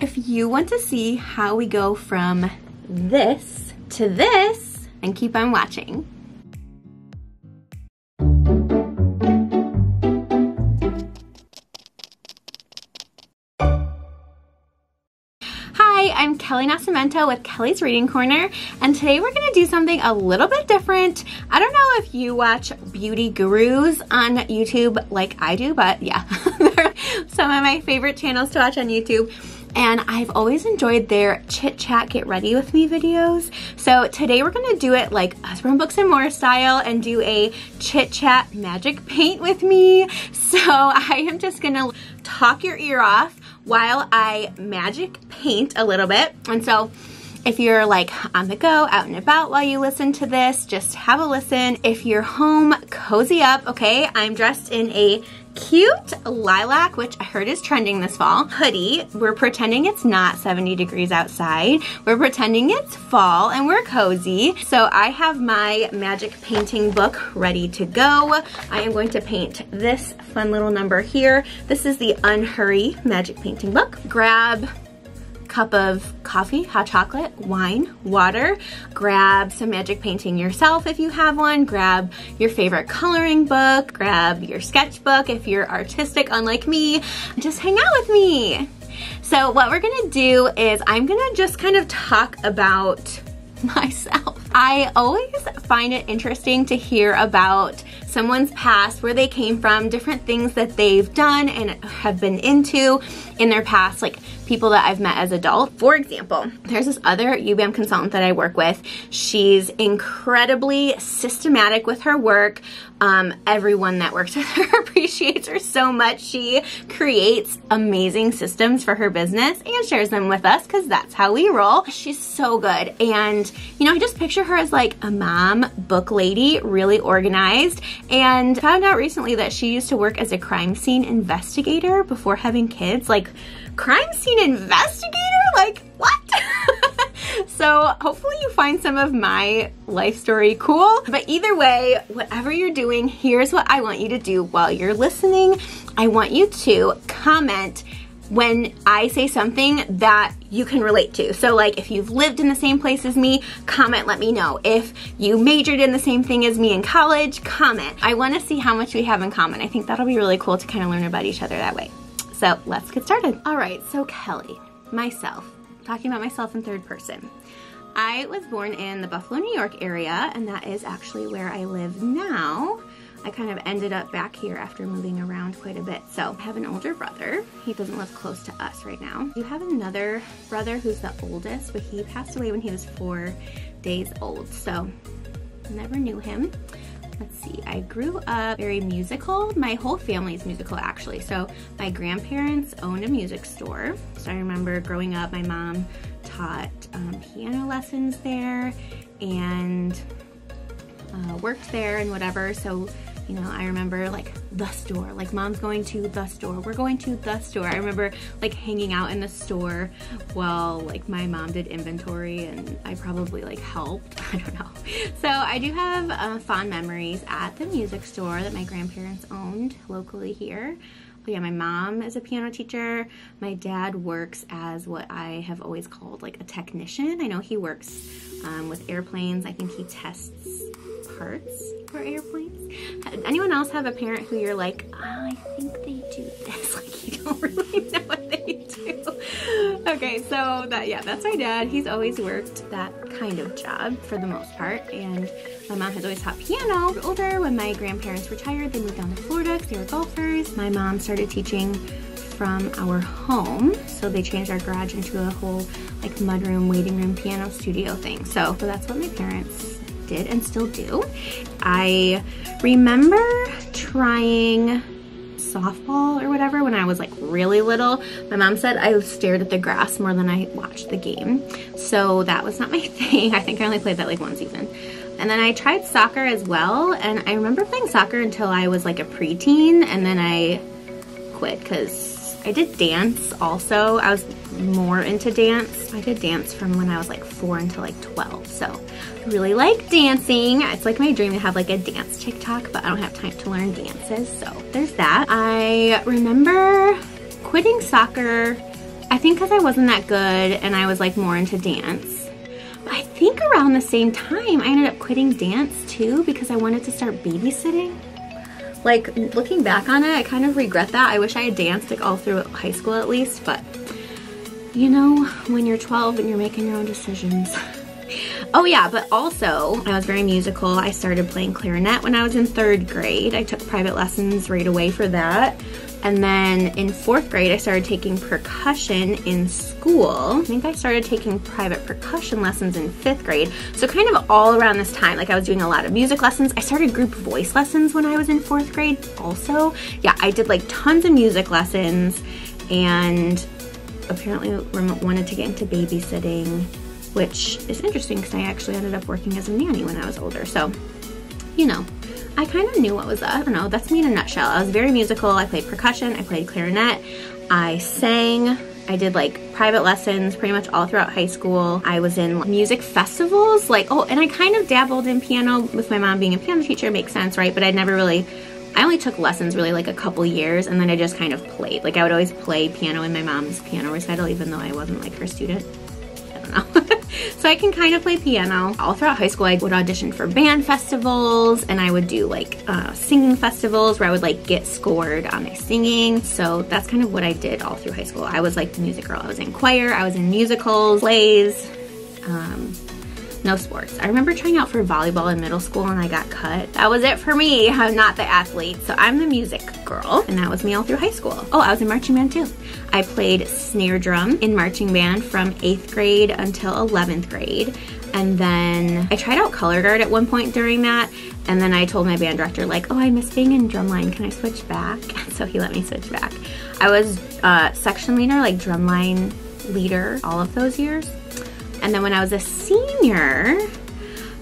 If you want to see how we go from this to this, and keep on watching. Hi, I'm Kelly Nascimento with Kelly's Reading Korner, and today we're gonna do something a little bit different. I don't know if you watch beauty gurus on YouTube like I do, but yeah, they're some of my favorite channels to watch on YouTube and I've always enjoyed their chit chat get ready with me videos. So today we're gonna do it like Usborne Books and More style and do a chit chat magic paint with me. So I am just gonna talk your ear off while I magic paint a little bit. And so if you're like on the go, out and about while you listen to this, just have a listen. If you're home, cozy up, okay? I'm dressed in a cute lilac, which I heard is trending this fall, hoodie. We're pretending it's not 70 degrees outside. We're pretending it's fall and we're cozy. So I have my magic painting book ready to go. I am going to paint this fun little number here. This is the Unhurry Magic Painting Book. Grab cup of coffee, hot chocolate, wine, water. Grab some magic painting yourself if you have one. Grab your favorite coloring book. Grab your sketchbook if you're artistic unlike me. Just hang out with me. So what we're gonna do is I'm gonna just kind of talk about myself. I always find it interesting to hear about someone's past, where they came from, different things that they've done and have been into in their past, like people that I've met as adults. For example, there's this other UBAM consultant that I work with. She's incredibly systematic with her work. Um, everyone that works with her appreciates her so much. She creates amazing systems for her business and shares them with us because that's how we roll. She's so good. And, you know, I just picture her as like a mom book lady, really organized, and found out recently that she used to work as a crime scene investigator before having kids. Like, crime scene investigator? Like, what? so hopefully you find some of my life story cool. But either way, whatever you're doing, here's what I want you to do while you're listening. I want you to comment when I say something that you can relate to. So like if you've lived in the same place as me, comment, let me know. If you majored in the same thing as me in college, comment. I wanna see how much we have in common. I think that'll be really cool to kind of learn about each other that way. So let's get started. All right, so Kelly, myself, talking about myself in third person. I was born in the Buffalo, New York area, and that is actually where I live now. I kind of ended up back here after moving around quite a bit. So I have an older brother. He doesn't live close to us right now. You have another brother who's the oldest, but he passed away when he was four days old. So never knew him let's see, I grew up very musical. My whole family is musical actually. So my grandparents owned a music store. So I remember growing up, my mom taught um, piano lessons there and uh, worked there and whatever. So you know, I remember like the store, like mom's going to the store, we're going to the store. I remember like hanging out in the store while like my mom did inventory and I probably like helped, I don't know. So I do have uh, fond memories at the music store that my grandparents owned locally here. But yeah, my mom is a piano teacher. My dad works as what I have always called like a technician. I know he works um, with airplanes. I think he tests for airplanes. Anyone else have a parent who you're like, oh, I think they do this, like you don't really know what they do? Okay, so that yeah, that's my dad. He's always worked that kind of job for the most part, and my mom has always taught piano. Older, when my grandparents retired, they moved down to Florida because they were golfers. My mom started teaching from our home. So they changed our garage into a whole like mudroom, waiting room, piano studio thing. So, so that's what my parents did and still do. I remember trying softball or whatever when I was like really little. My mom said I stared at the grass more than I watched the game. So that was not my thing. I think I only played that like one season. And then I tried soccer as well. And I remember playing soccer until I was like a preteen and then I quit because I did dance also. I was more into dance. I did dance from when I was like four until like 12. So Really like dancing. It's like my dream to have like a dance TikTok, but I don't have time to learn dances. So there's that. I remember quitting soccer I think because I wasn't that good and I was like more into dance. I think around the same time I ended up quitting dance too because I wanted to start babysitting. Like looking back on it, I kind of regret that. I wish I had danced like all through high school at least, but you know, when you're 12 and you're making your own decisions. Oh yeah, but also I was very musical. I started playing clarinet when I was in third grade. I took private lessons right away for that. And then in fourth grade, I started taking percussion in school. I think I started taking private percussion lessons in fifth grade. So kind of all around this time, like I was doing a lot of music lessons. I started group voice lessons when I was in fourth grade also. Yeah, I did like tons of music lessons and apparently wanted to get into babysitting which is interesting because I actually ended up working as a nanny when I was older. So, you know, I kind of knew what was up. I don't know, that's me in a nutshell. I was very musical. I played percussion, I played clarinet, I sang, I did like private lessons pretty much all throughout high school. I was in music festivals, like, oh, and I kind of dabbled in piano with my mom being a piano teacher, makes sense, right? But I never really, I only took lessons really like a couple years and then I just kind of played. Like I would always play piano in my mom's piano recital even though I wasn't like her student. So I can kind of play piano. All throughout high school, I would audition for band festivals and I would do like uh, singing festivals where I would like get scored on my singing. So that's kind of what I did all through high school. I was like the music girl. I was in choir, I was in musicals, plays, um, no sports. I remember trying out for volleyball in middle school and I got cut. That was it for me. I'm not the athlete, so I'm the music girl. And that was me all through high school. Oh, I was in marching band too. I played snare drum in marching band from eighth grade until 11th grade. And then I tried out color guard at one point during that. And then I told my band director like, oh, I miss being in drumline. Can I switch back? so he let me switch back. I was uh, section leader, like drumline leader all of those years. And then when I was a senior,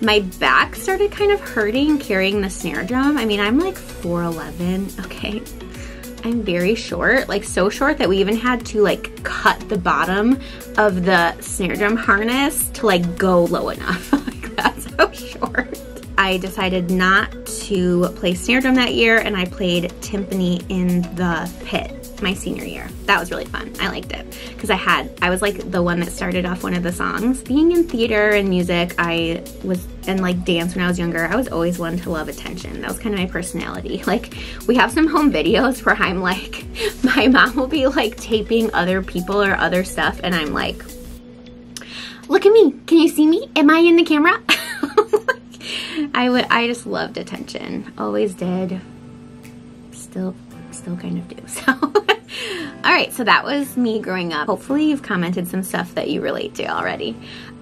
my back started kind of hurting carrying the snare drum. I mean, I'm like 4'11", okay? I'm very short, like so short that we even had to like cut the bottom of the snare drum harness to like go low enough. like that's so short. I decided not to play snare drum that year and I played timpani in the pit my senior year. That was really fun. I liked it because I had, I was like the one that started off one of the songs. Being in theater and music, I was, and like dance when I was younger, I was always one to love attention. That was kind of my personality. Like we have some home videos where I'm like, my mom will be like taping other people or other stuff and I'm like, look at me. Can you see me? Am I in the camera? I would, I just loved attention. Always did. Still, still kind of do. So all right, so that was me growing up. Hopefully you've commented some stuff that you relate to already.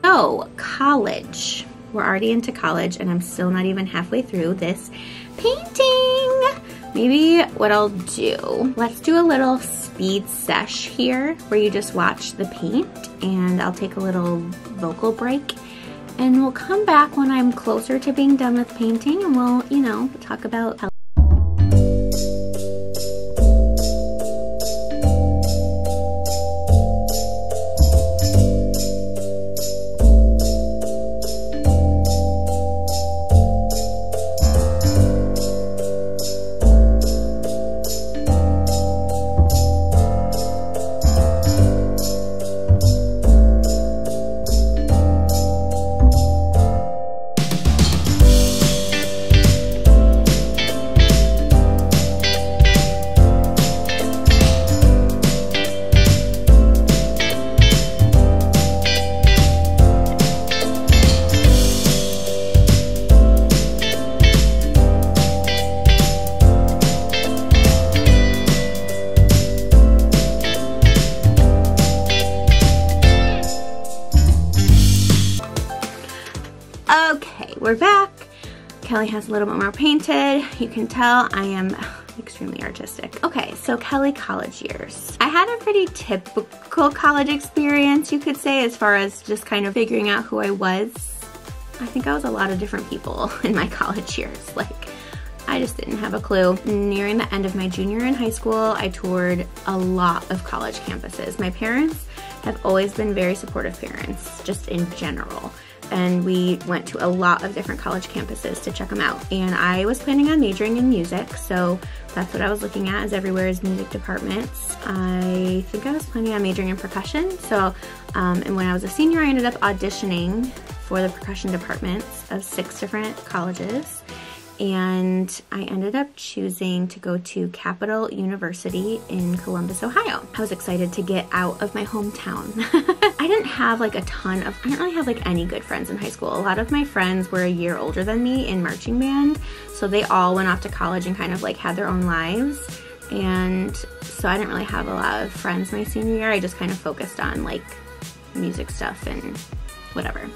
So, college. We're already into college and I'm still not even halfway through this painting. Maybe what I'll do, let's do a little speed sesh here where you just watch the paint and I'll take a little vocal break and we'll come back when I'm closer to being done with painting and we'll, you know, talk about we're back. Kelly has a little bit more painted. You can tell I am extremely artistic. Okay, so Kelly college years. I had a pretty typical college experience, you could say, as far as just kind of figuring out who I was. I think I was a lot of different people in my college years. Like, I just didn't have a clue. Nearing the end of my junior in high school, I toured a lot of college campuses. My parents have always been very supportive parents, just in general and we went to a lot of different college campuses to check them out. And I was planning on majoring in music, so that's what I was looking at as everywhere is music departments. I think I was planning on majoring in percussion, so, um, and when I was a senior, I ended up auditioning for the percussion departments of six different colleges and I ended up choosing to go to Capital University in Columbus, Ohio. I was excited to get out of my hometown. I didn't have like a ton of, I didn't really have like any good friends in high school. A lot of my friends were a year older than me in marching band, so they all went off to college and kind of like had their own lives. And so I didn't really have a lot of friends my senior year. I just kind of focused on like music stuff and whatever.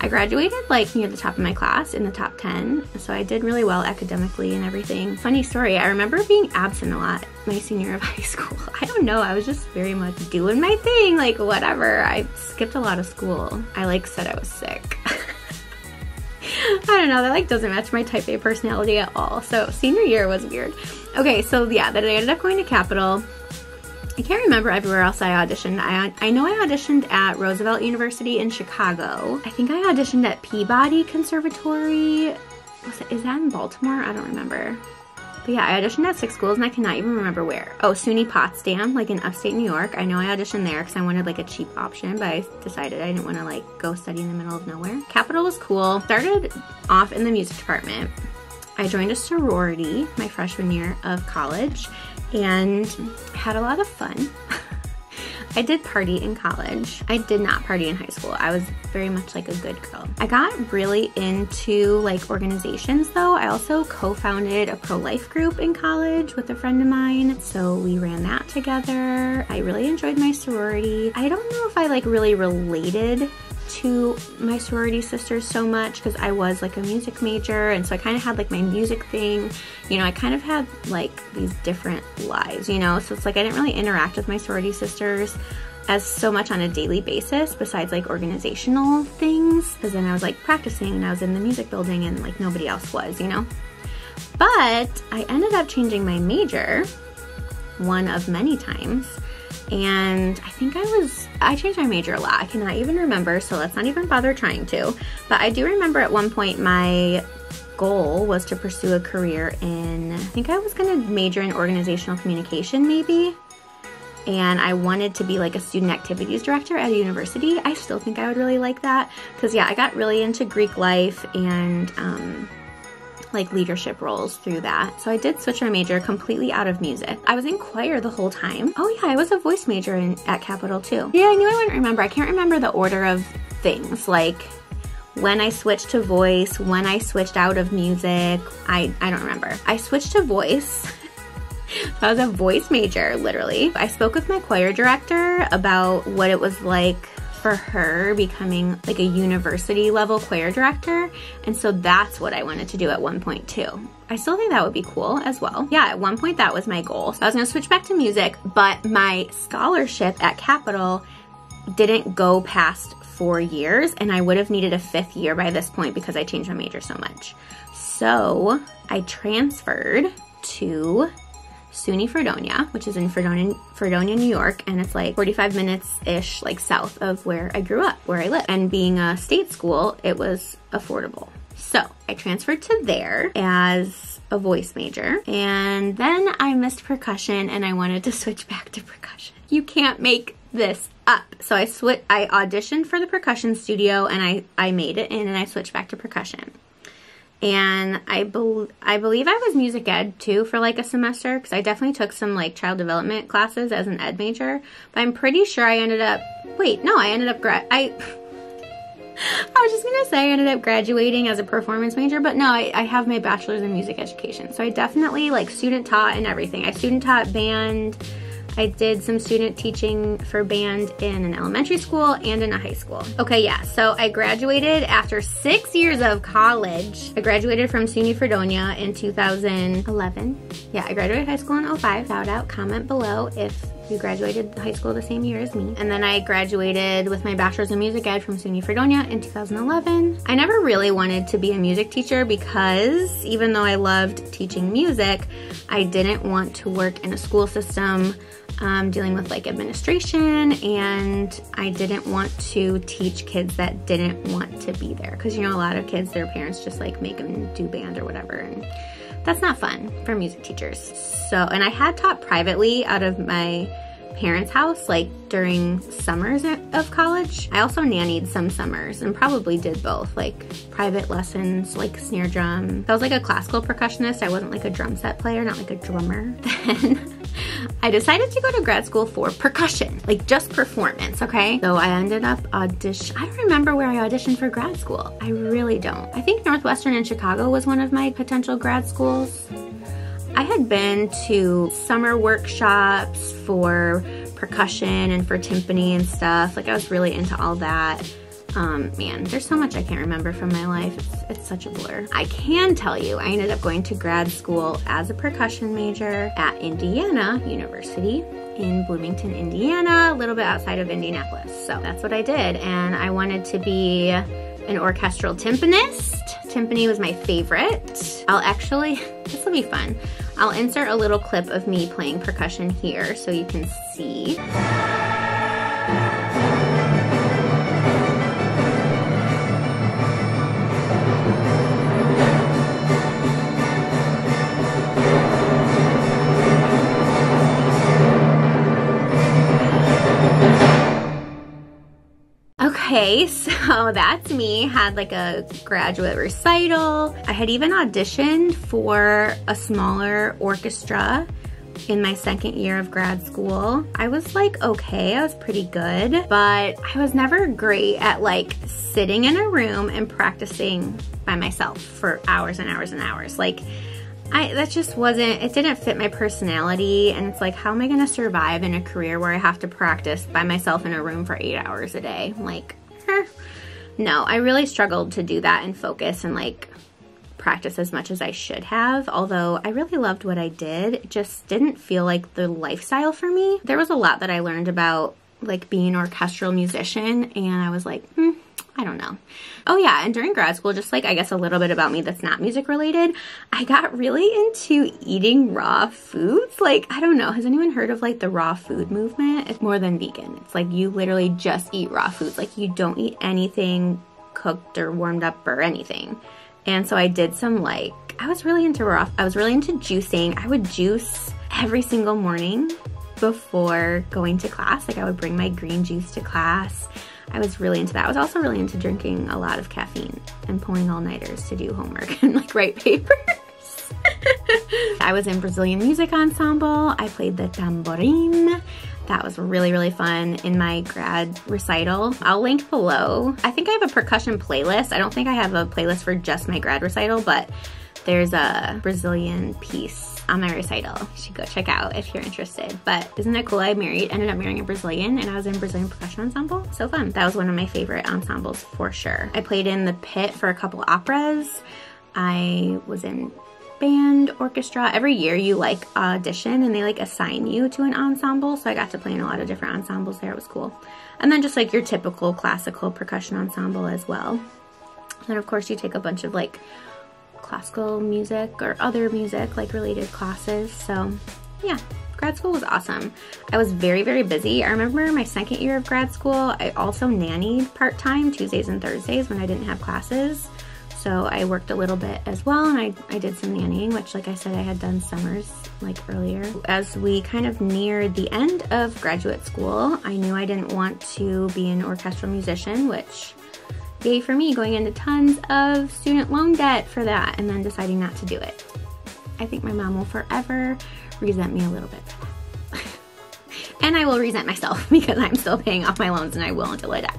I graduated like near the top of my class in the top 10, so I did really well academically and everything. Funny story, I remember being absent a lot my senior of high school. I don't know, I was just very much doing my thing, like whatever. I skipped a lot of school. I like said I was sick. I don't know, that like doesn't match my type A personality at all. So senior year was weird. Okay, so yeah, then I ended up going to Capital I can't remember everywhere else I auditioned. I, I know I auditioned at Roosevelt University in Chicago. I think I auditioned at Peabody Conservatory. Was it, is that in Baltimore? I don't remember. But yeah, I auditioned at six schools and I cannot even remember where. Oh, SUNY Potsdam, like in upstate New York. I know I auditioned there because I wanted like a cheap option, but I decided I didn't want to like go study in the middle of nowhere. Capital was cool. Started off in the music department. I joined a sorority my freshman year of college and had a lot of fun. I did party in college. I did not party in high school. I was very much like a good girl. I got really into like organizations though. I also co-founded a pro-life group in college with a friend of mine. So we ran that together. I really enjoyed my sorority. I don't know if I like really related to my sorority sisters so much because I was like a music major and so I kind of had like my music thing. You know, I kind of had like these different lives, you know, so it's like I didn't really interact with my sorority sisters as so much on a daily basis besides like organizational things because then I was like practicing and I was in the music building and like nobody else was, you know. But I ended up changing my major one of many times and I think I was, I changed my major a lot. I cannot even remember, so let's not even bother trying to. But I do remember at one point my goal was to pursue a career in, I think I was gonna major in organizational communication maybe. And I wanted to be like a student activities director at a university. I still think I would really like that. Cause yeah, I got really into Greek life and um, like leadership roles through that. So I did switch my major completely out of music. I was in choir the whole time. Oh yeah, I was a voice major in, at Capital too. Yeah, I knew I wouldn't remember. I can't remember the order of things like when I switched to voice, when I switched out of music. I, I don't remember. I switched to voice. I was a voice major, literally. I spoke with my choir director about what it was like for her becoming like a university level choir director. And so that's what I wanted to do at one point too. I still think that would be cool as well. Yeah, at one point that was my goal. So I was gonna switch back to music, but my scholarship at Capital didn't go past four years and I would have needed a fifth year by this point because I changed my major so much. So I transferred to SUNY Fredonia, which is in Fredonia, Fredonia, New York, and it's like 45 minutes-ish like south of where I grew up, where I live. And being a state school, it was affordable. So I transferred to there as a voice major and then I missed percussion and I wanted to switch back to percussion. You can't make this up. So I I auditioned for the percussion studio and I, I made it in and I switched back to percussion and I, I believe I was music ed too for like a semester because I definitely took some like child development classes as an ed major. But I'm pretty sure I ended up wait no I ended up grad I I was just gonna say I ended up graduating as a performance major but no I, I have my bachelor's in music education. So I definitely like student taught and everything. I student taught band I did some student teaching for band in an elementary school and in a high school. Okay, yeah, so I graduated after six years of college. I graduated from SUNY Fredonia in 2011. Yeah, I graduated high school in 05. Shout out, comment below if who graduated high school the same year as me. And then I graduated with my bachelor's in music ed from SUNY Fredonia in 2011. I never really wanted to be a music teacher because even though I loved teaching music, I didn't want to work in a school system um, dealing with like administration and I didn't want to teach kids that didn't want to be there because you know a lot of kids their parents just like make them do band or whatever and that's not fun for music teachers. So, and I had taught privately out of my parents' house like during summers of college. I also nannied some summers and probably did both, like private lessons, like snare drum. I was like a classical percussionist. I wasn't like a drum set player, not like a drummer then. I decided to go to grad school for percussion, like just performance, okay? So I ended up audition. I don't remember where I auditioned for grad school. I really don't. I think Northwestern in Chicago was one of my potential grad schools. I had been to summer workshops for percussion and for timpani and stuff. Like I was really into all that. Um, man, there's so much I can't remember from my life. It's, it's such a blur. I can tell you, I ended up going to grad school as a percussion major at Indiana University in Bloomington, Indiana, a little bit outside of Indianapolis. So that's what I did. And I wanted to be an orchestral timpanist. Timpani was my favorite. I'll actually, this will be fun. I'll insert a little clip of me playing percussion here so you can see. Okay, so that's me. Had like a graduate recital. I had even auditioned for a smaller orchestra in my second year of grad school. I was like okay, I was pretty good, but I was never great at like sitting in a room and practicing by myself for hours and hours and hours. Like I that just wasn't it didn't fit my personality and it's like how am I to survive in a career where I have to practice by myself in a room for 8 hours a day? Like eh. no, I really struggled to do that and focus and like practice as much as I should have. Although I really loved what I did, it just didn't feel like the lifestyle for me. There was a lot that I learned about like being an orchestral musician and I was like, hmm, I don't know. Oh yeah, and during grad school, just like I guess a little bit about me that's not music related, I got really into eating raw foods. Like, I don't know, has anyone heard of like the raw food movement? It's more than vegan. It's like you literally just eat raw foods. Like you don't eat anything cooked or warmed up or anything. And so I did some like, I was really into raw, I was really into juicing. I would juice every single morning before going to class. Like I would bring my green juice to class. I was really into that. I was also really into drinking a lot of caffeine and pulling all-nighters to do homework and like write papers. I was in Brazilian music ensemble. I played the tamborim. That was really, really fun in my grad recital. I'll link below. I think I have a percussion playlist. I don't think I have a playlist for just my grad recital, but there's a Brazilian piece on my recital. You should go check out if you're interested. But isn't it cool I married, ended up marrying a Brazilian and I was in Brazilian percussion ensemble? So fun. That was one of my favorite ensembles for sure. I played in the pit for a couple operas. I was in band, orchestra. Every year you like audition and they like assign you to an ensemble. So I got to play in a lot of different ensembles there. It was cool. And then just like your typical classical percussion ensemble as well. And then of course you take a bunch of like classical music or other music like related classes. So yeah, grad school was awesome. I was very, very busy. I remember my second year of grad school, I also nannied part-time Tuesdays and Thursdays when I didn't have classes. So I worked a little bit as well and I, I did some nannying, which like I said, I had done summers like earlier. As we kind of neared the end of graduate school, I knew I didn't want to be an orchestral musician, which Yay for me, going into tons of student loan debt for that and then deciding not to do it. I think my mom will forever resent me a little bit and I will resent myself because I'm still paying off my loans and I will until I die.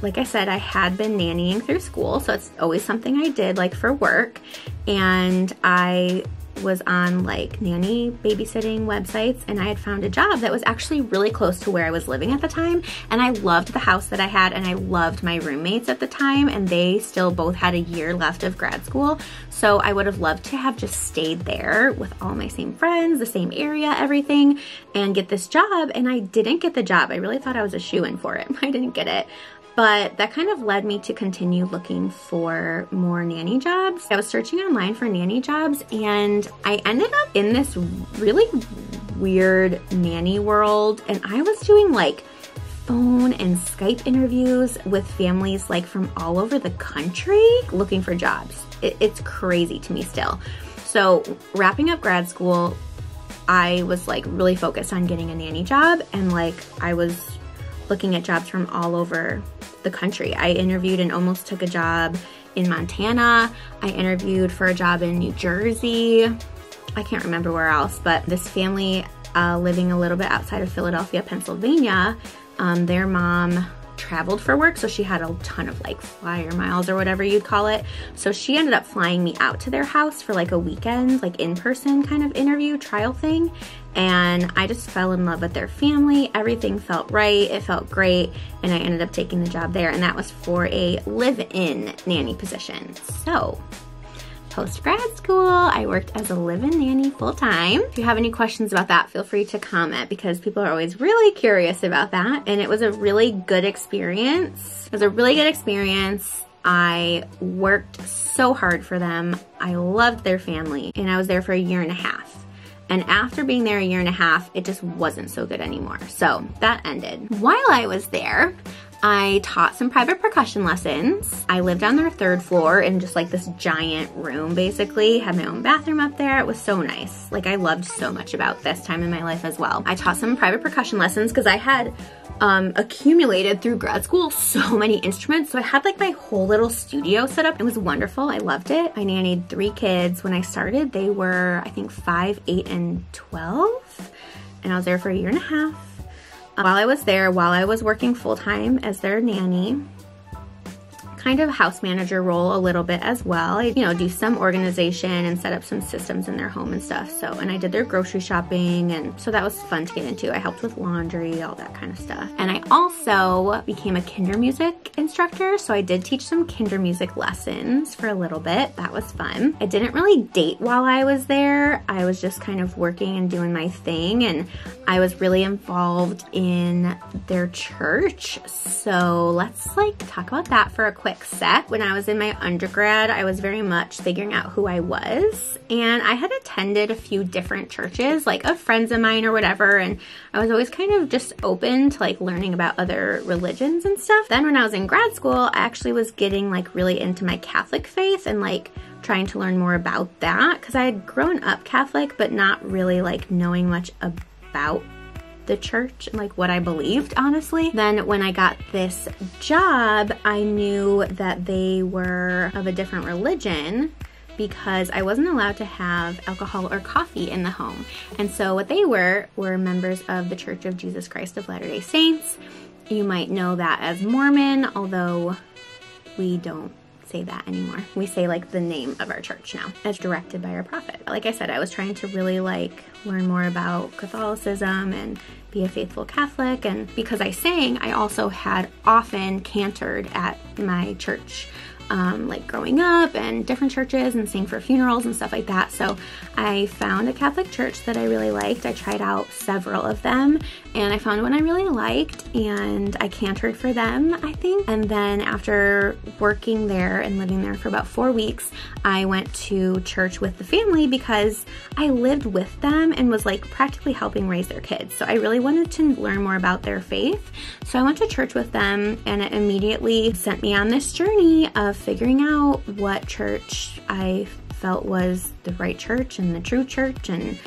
Like I said, I had been nannying through school, so it's always something I did like for work. And I was on like nanny babysitting websites and I had found a job that was actually really close to where I was living at the time. And I loved the house that I had and I loved my roommates at the time and they still both had a year left of grad school. So I would have loved to have just stayed there with all my same friends, the same area, everything, and get this job. And I didn't get the job. I really thought I was a shoe in for it. I didn't get it. But that kind of led me to continue looking for more nanny jobs. I was searching online for nanny jobs and I ended up in this really weird nanny world and I was doing like phone and Skype interviews with families like from all over the country looking for jobs. It, it's crazy to me still. So wrapping up grad school, I was like really focused on getting a nanny job and like I was looking at jobs from all over the country. I interviewed and almost took a job in Montana. I interviewed for a job in New Jersey. I can't remember where else, but this family uh, living a little bit outside of Philadelphia, Pennsylvania, um, their mom traveled for work, so she had a ton of like flyer miles or whatever you'd call it. So she ended up flying me out to their house for like a weekend, like in-person kind of interview trial thing. And I just fell in love with their family. Everything felt right. It felt great. And I ended up taking the job there. And that was for a live-in nanny position. So post grad school, I worked as a live-in nanny full time. If you have any questions about that, feel free to comment because people are always really curious about that. And it was a really good experience. It was a really good experience. I worked so hard for them. I loved their family and I was there for a year and a half. And after being there a year and a half, it just wasn't so good anymore. So that ended. While I was there, I taught some private percussion lessons. I lived on their third floor in just like this giant room basically, had my own bathroom up there. It was so nice. Like I loved so much about this time in my life as well. I taught some private percussion lessons because I had um, accumulated through grad school so many instruments. So I had like my whole little studio set up. It was wonderful. I loved it. I nannied three kids. When I started, they were, I think, five, eight, and 12. And I was there for a year and a half. While I was there, while I was working full-time as their nanny, kind of house manager role a little bit as well. I, you know, do some organization and set up some systems in their home and stuff. So, and I did their grocery shopping and so that was fun to get into. I helped with laundry, all that kind of stuff. And I also became a Kindermusik instructor. So I did teach some Kindermusik lessons for a little bit. That was fun. I didn't really date while I was there. I was just kind of working and doing my thing and I was really involved in their church. So let's like talk about that for a quick When I was in my undergrad, I was very much figuring out who I was. And I had attended a few different churches, like of friends of mine or whatever. And I was always kind of just open to like learning about other religions and stuff. Then when I was in grad school, I actually was getting like really into my Catholic faith and like trying to learn more about that because I had grown up Catholic, but not really like knowing much about the church like what I believed, honestly. Then when I got this job, I knew that they were of a different religion because I wasn't allowed to have alcohol or coffee in the home. And so what they were were members of the Church of Jesus Christ of Latter-day Saints. You might know that as Mormon, although we don't say that anymore. We say like the name of our church now as directed by our prophet. Like I said, I was trying to really like learn more about Catholicism and be a faithful Catholic. And because I sang, I also had often cantored at my church um, like growing up and different churches and sing for funerals and stuff like that. So I found a Catholic church that I really liked. I tried out several of them and I found one I really liked and I cantored for them, I think. And then after working there and living there for about four weeks, I went to church with the family because I lived with them and was like practically helping raise their kids. So I really wanted to learn more about their faith. So I went to church with them and it immediately sent me on this journey of figuring out what church I felt was the right church and the true church. And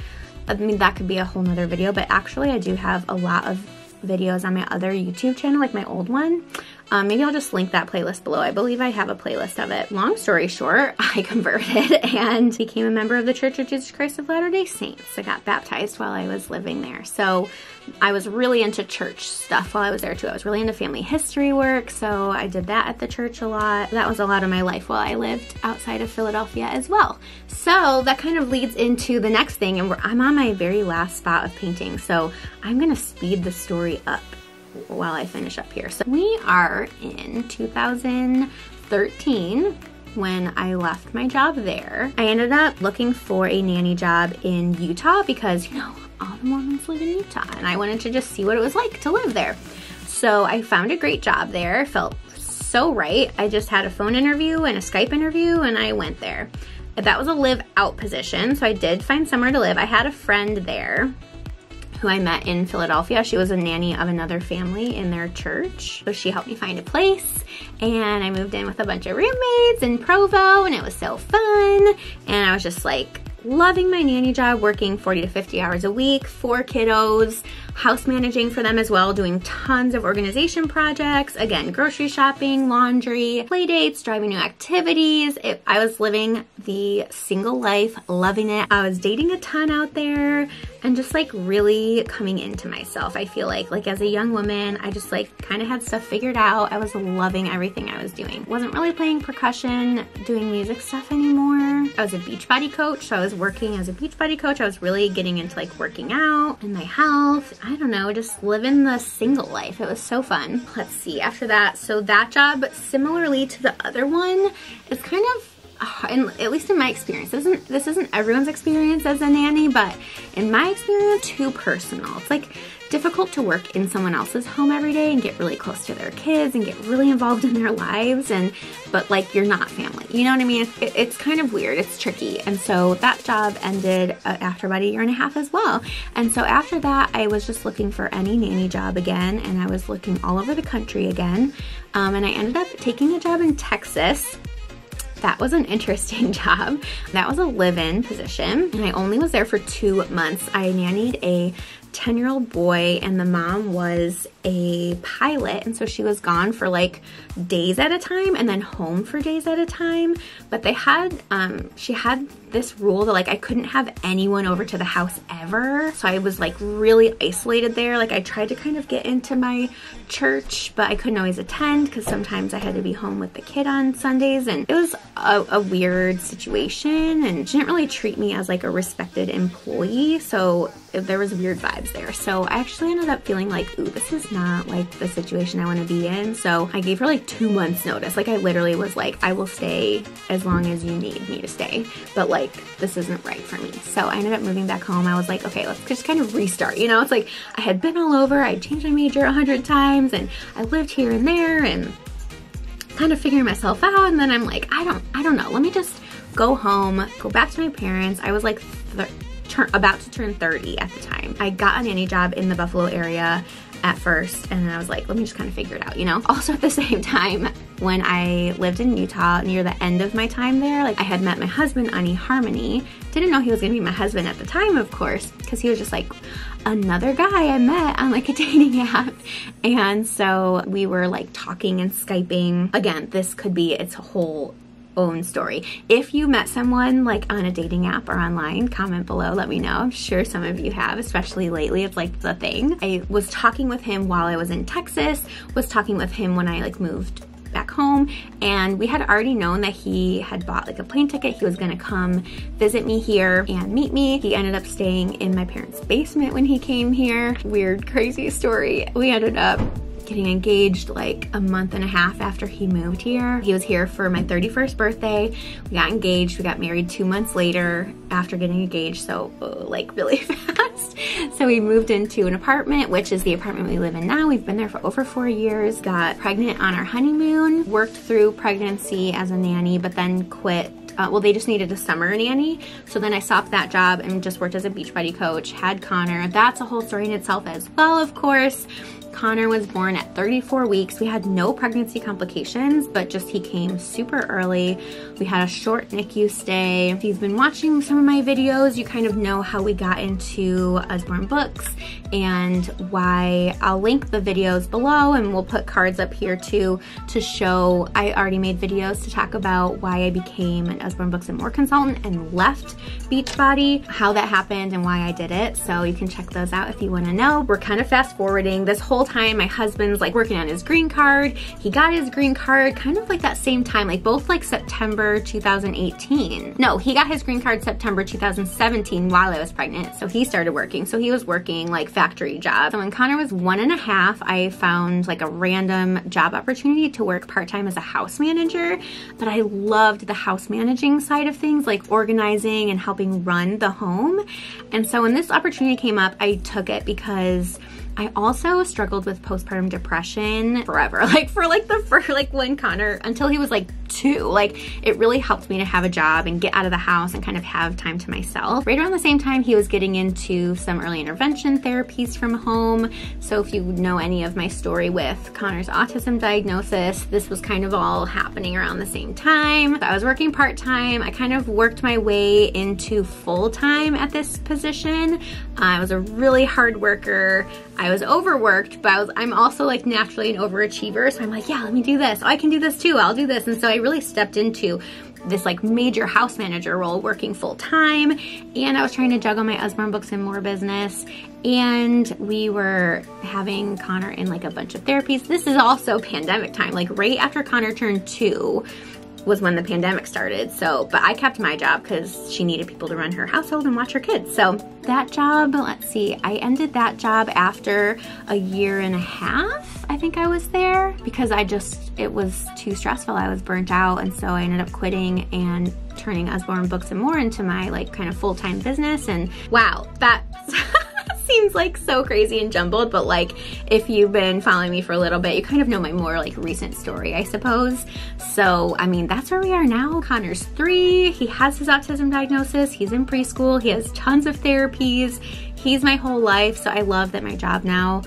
I mean, that could be a whole nother video, but actually I do have a lot of videos on my other YouTube channel, like my old one, Um, maybe I'll just link that playlist below. I believe I have a playlist of it. Long story short, I converted and became a member of the Church of Jesus Christ of Latter-day Saints. I got baptized while I was living there. So I was really into church stuff while I was there too. I was really into family history work, so I did that at the church a lot. That was a lot of my life while I lived outside of Philadelphia as well. So that kind of leads into the next thing, and I'm on my very last spot of painting, so I'm gonna speed the story up while I finish up here. So we are in 2013 when I left my job there. I ended up looking for a nanny job in Utah because, you know, all the Mormons live in Utah and I wanted to just see what it was like to live there. So I found a great job there, felt so right. I just had a phone interview and a Skype interview and I went there. That was a live out position, so I did find somewhere to live. I had a friend there who I met in Philadelphia. She was a nanny of another family in their church. So she helped me find a place and I moved in with a bunch of roommates in Provo and it was so fun. And I was just like, loving my nanny job, working 40 to 50 hours a week, four kiddos, house managing for them as well, doing tons of organization projects, again, grocery shopping, laundry, play dates, driving new activities. It, I was living the single life, loving it. I was dating a ton out there and just like really coming into myself. I feel like, like as a young woman, I just like kind of had stuff figured out. I was loving everything I was doing. Wasn't really playing percussion, doing music stuff anymore. I was a beach Beachbody coach, so I was working as a beach Beachbody coach. I was really getting into like working out and my health. I don't know, just living the single life. It was so fun. Let's see, after that, so that job, similarly to the other one, is kind of and at least in my experience, this isn't, this isn't everyone's experience as a nanny, but in my experience, too personal. It's like difficult to work in someone else's home every day and get really close to their kids and get really involved in their lives and but like you're not family. You know what i mean? It, it's kind of weird. It's tricky. And so that job ended uh, after about a year and a half as well. And so after that i was just looking for any nanny job again and i was looking all over the country again. Um, and i ended up taking a job in texas that was an interesting job. That was a live-in position and I only was there for two months. I nannied a 10 year old boy and the mom was a pilot and so she was gone for like days at a time and then home for days at a time but they had um she had this rule that like I couldn't have anyone over to the house ever so I was like really isolated there like I tried to kind of get into my church but I couldn't always attend because sometimes I had to be home with the kid on Sundays and it was a, a weird situation and she didn't really treat me as like a respected employee so there was weird vibes there. So I actually ended up feeling like, ooh, this is not like the situation I want to be in. So I gave her like two months notice. Like I literally was like, I will stay as long as you need me to stay. But like, this isn't right for me. So I ended up moving back home. I was like, okay, let's just kind of restart. You know, it's like I had been all over. I changed my major a hundred times and I lived here and there and kind of figuring myself out. And then I'm like, I don't, I don't know. Let me just go home, go back to my parents. I was like turn, about to turn 30 at the time. I got a nanny job in the Buffalo area at first and I was like, let me just kind of figure it out, you know? Also at the same time, when I lived in Utah near the end of my time there, like I had met my husband on eHarmony. Didn't know he was gonna be my husband at the time, of course, because he was just like another guy I met on like a dating app. And so we were like talking and Skyping. Again, this could be its whole own story. If you met someone like on a dating app or online, comment below, let me know. I'm sure some of you have, especially lately. It's like the thing. I was talking with him while I was in Texas, was talking with him when I like moved back home and we had already known that he had bought like a plane ticket. He was gonna come visit me here and meet me. He ended up staying in my parents' basement when he came here. Weird, crazy story. We ended up getting engaged like a month and a half after he moved here. He was here for my 31st birthday. We got engaged. We got married two months later after getting engaged. So uh, like really fast. So we moved into an apartment, which is the apartment we live in now. We've been there for over four years. Got pregnant on our honeymoon, worked through pregnancy as a nanny, but then quit uh, well, they just needed a summer nanny. So then I stopped that job and just worked as a beach Beachbody coach, had Connor. That's a whole story in itself as well, of course Connor was born at 34 weeks. We had no pregnancy complications, but just he came super early. We had a short NICU stay. If you've been watching some of my videos, you kind of know how we got into Usborne Books and why I'll link the videos below and we'll put cards up here too to show I already made videos to talk about why I became an Usborne Books and More consultant and left Beachbody, how that happened and why I did it. So you can check those out if you wanna know. We're kind of fast forwarding. This whole time my husband's like working on his green card. He got his green card kind of like that same time, like both like September 2018. No, he got his green card September 2017 while I was pregnant. So he started working. So he was working like factory jobs. So when Connor was one and a half, I found like a random job opportunity to work part-time as a house manager. But I loved the house managing side of things, like organizing and helping run the home. And so when this opportunity came up, I took it because I also struggled with postpartum depression forever. Like for like the first, like when Connor until he was like two, like it really helped me to have a job and get out of the house and kind of have time to myself. Right around the same time he was getting into some early intervention therapies from home. So if you know any of my story with Connor's autism diagnosis, this was kind of all happening around the same time. I was working part-time. I kind of worked my way into full-time at this position. I was a really hard worker. Was overworked, but I was, I'm also like naturally an overachiever. So I'm like, yeah, let me do this. Oh, I can do this too. I'll do this. And so I really stepped into this like major house manager role working full time and I was trying to juggle my Usborne Books and More business and we were having Connor in like a bunch of therapies. This is also pandemic time like right after Connor turned two was when the pandemic started. So, but I kept my job because she needed people to run her household and watch her kids. So that job, let's see, I ended that job after a year and a half. I think I was there because I just, it was too stressful. I was burnt out. And so I ended up quitting and turning Usborne Books and More into my like kind of full-time business. And wow, that seems like so crazy and jumbled, but like if you've been following me for a little bit, you kind of know my more like recent story, I suppose. So, I mean, that's where we are now. Connor's three, he has his autism diagnosis, he's in preschool, he has tons of therapies, he's my whole life. So I love that my job now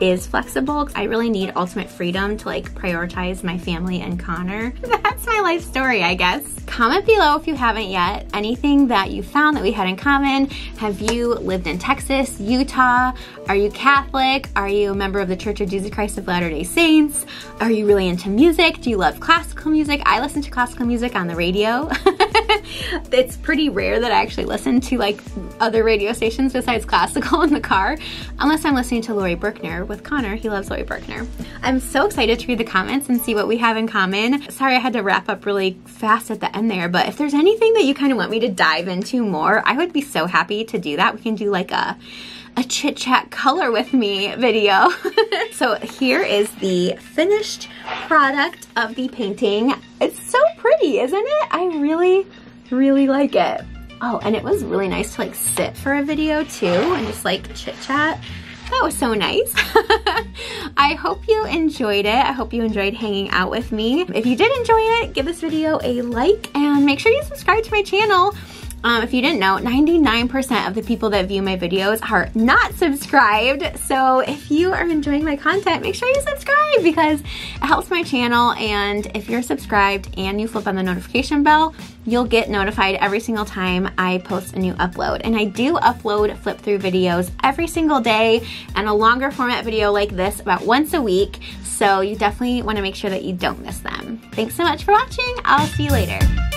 is flexible. I really need ultimate freedom to like prioritize my family and Connor. That's my life story, I guess. Comment below if you haven't yet, anything that you found that we had in common. Have you lived in Texas, Utah? Are you Catholic? Are you a member of the Church of Jesus Christ of Latter-day Saints? Are you really into music? Do you love classical music? I listen to classical music on the radio. it's pretty rare that I actually listen to like other radio stations besides classical in the car, unless I'm listening to Laurie Berkner with Connor. He loves Laurie Berkner. I'm so excited to read the comments and see what we have in common. Sorry I had to wrap up really fast at the end there, but if there's anything that you kind of want me to dive into more, I would be so happy to do that. We can do like a a chit chat color with me video. so here is the finished product of the painting. It's so pretty, isn't it? I really, really like it. Oh, and it was really nice to like sit for a video too and just like chit chat. That was so nice. I hope you enjoyed it. I hope you enjoyed hanging out with me. If you did enjoy it, give this video a like and make sure you subscribe to my channel. Um, if you didn't know, 99% of the people that view my videos are not subscribed. So if you are enjoying my content, make sure you subscribe because it helps my channel. And if you're subscribed and you flip on the notification bell, you'll get notified every single time I post a new upload. And I do upload flip through videos every single day and a longer format video like this about once a week. So you definitely wanna make sure that you don't miss them. Thanks so much for watching. I'll see you later.